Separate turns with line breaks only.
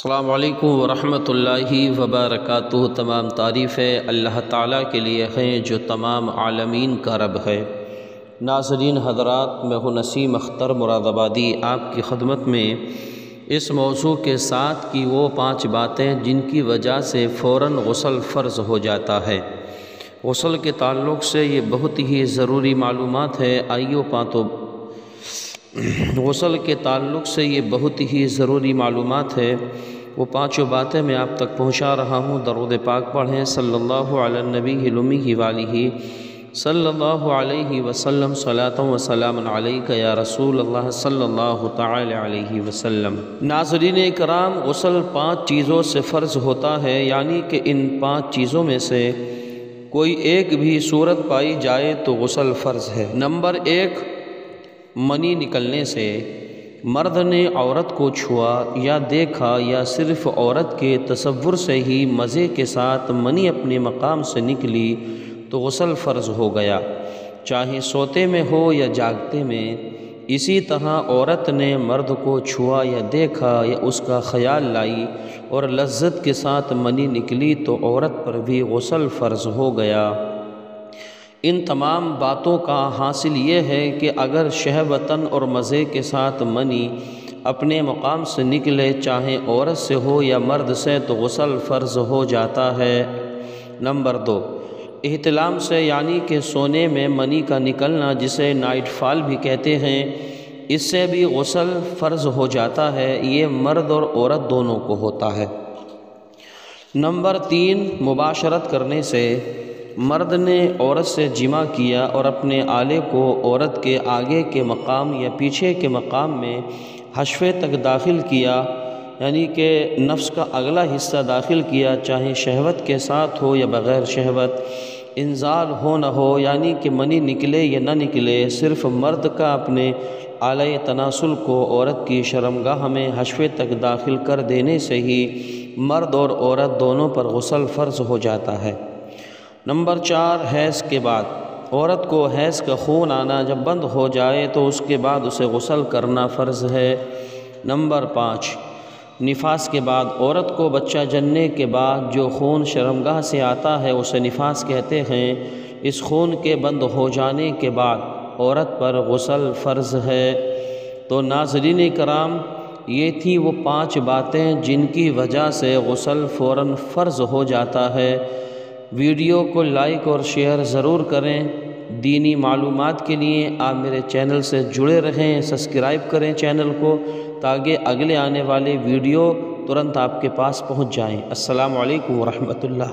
अल्लाम वरहमतुल्लाहि वबरकातुहू तमाम तारीफ़ें अल्लाह ताला के लिए हैं जो तमाम आलमीन का रब है। नाजरीन हजरात, मैं हूँ नसीम अख्तर मुरादाबादी आपकी खदमत में। इस मौजू के साथ की वो पाँच बातें जिनकी वजह से फ़ौर गसल फ़र्ज़ हो जाता है। गसल के ताल्लुक़ से ये बहुत ही ज़रूरी मालूम है। आइयो पातो गसल के ताल्लुक़ से ये बहुत ही ज़रूरी मालूम है। वो पाँचों बातें मैं आप तक पहुँचा रहा हूँ, दरोद पाक पढ़ें। सल्लल्लाहु अलैहि नबी लुमी वाली सल्लल्लाहु अलैहि वसल्लम सलातम वसलाम या रसूल अल्लाह सल्लल्लाहु अलैहि वसल्लम। नाजरीन कराम गसल पाँच चीज़ों से फ़र्ज़ होता है, यानी कि इन पाँच चीज़ों में से कोई एक भी सूरत पाई जाए तो गसल फ़र्ज़ है। नंबर एक मनी निकलने से मर्द ने औरत को छुआ या देखा या सिर्फ़ औरत के तसव्वुर से ही मज़े के साथ मनी अपने मकाम से निकली तो गसल फ़र्ज़ हो गया। चाहे सोते में हो या जागते में, इसी तरह औरत ने मर्द को छुआ या देखा या उसका ख्याल लाई और लज्जत के साथ मनी निकली तो औरत पर भी गसल फ़र्ज़ हो गया। इन तमाम बातों का हासिल ये है कि अगर शह वतन और मज़े के साथ मनी अपने मकाम से निकले, चाहे औरत से हो या मर्द से तो गसल फ़र्ज़ हो जाता है। नंबर दो एहतलाम से यानी कि सोने में मनी का निकलना, जिसे नाइट फॉल भी कहते हैं, इससे भी गसल फ़र्ज़ हो जाता है। ये मर्द और औरत दोनों को होता है। नंबर तीन, मुबाशरत करने से मर्द ने औरत से जिमा किया और अपने आले को औरत के आगे के मकाम या पीछे के मकाम में हशवे तक दाखिल किया, यानी कि नफ्स का अगला हिस्सा दाखिल किया, चाहे शहवत के साथ हो या बग़ैर शहवत। इंजाल हो न हो, यानी कि मनी निकले या न निकले, सिर्फ़ मर्द का अपने आलय तनासुल को औरत की शर्मगाह में हशवे तक दाखिल कर देने से ही मर्द और औरत दोनों पर गसल फ़र्ज़ हो जाता है। नंबर चार, हैज़ के बाद। औरत को हैज़ का खून आना जब बंद हो जाए तो उसके बाद उसे गसल करना फ़र्ज़ है। नंबर पाँच, निफास के बाद। औरत को बच्चा जनने के बाद जो खून शर्मगाह से आता है, उसे निफास कहते हैं। इस खून के बंद हो जाने के बाद औरत पर गसल फ़र्ज़ है। तो नाजरीन कराम, ये थी वो पाँच बातें जिनकी वजह से गसल फ़ौर फ़र्ज़ हो जाता है। वीडियो को लाइक और शेयर ज़रूर करें। दीनी मालूम के लिए आप मेरे चैनल से जुड़े रहें, सब्सक्राइब करें चैनल को, ताकि अगले आने वाले वीडियो तुरंत आपके पास पहुँच जाएँ। अस्सलाम वालेकुम रहमतुल्लाह